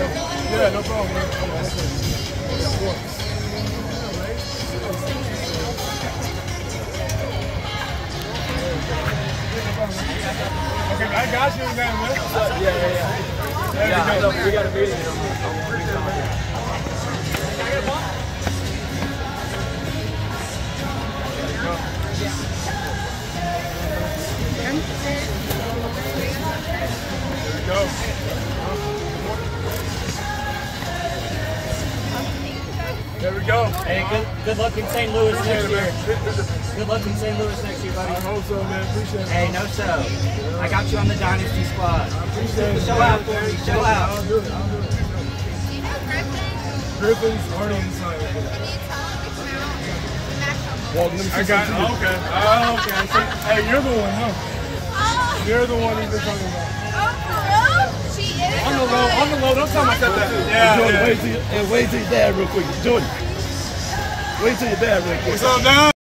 Yeah, no problem, man. Okay, I got you, man. Yeah, yeah, yeah. Yeah, we go. we got a meeting There we go. Hey, good, good luck in St. Louis Appreciate next it, year. man. Good luck in St. Louis next year, buddy. I buddy. hope so, man. Appreciate it. Hey, no so. I got you on the Dynasty squad. Appreciate it. Show out for me. Show out. I'll do it. I'll do it. Griffin's already inside. Well, let me see I got. Okay. Oh, okay. So, hey, you're the one, huh? Oh, You're the one he's been talking about. oh, for real? She is. On the low. On the low. Don't tell said that. Jordan, Yeah. wait till, you, hey, wait till your dad real quick. Jordan, wait till your dad real quick. What's up, Don?